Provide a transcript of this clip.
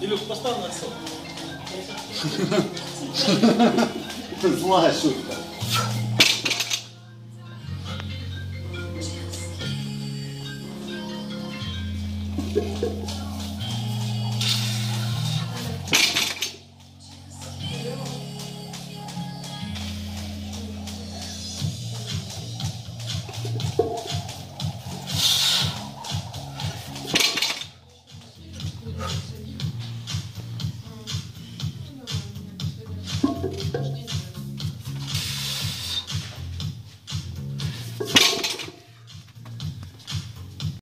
Илюх, поставь на стол. Злая шутка. Thank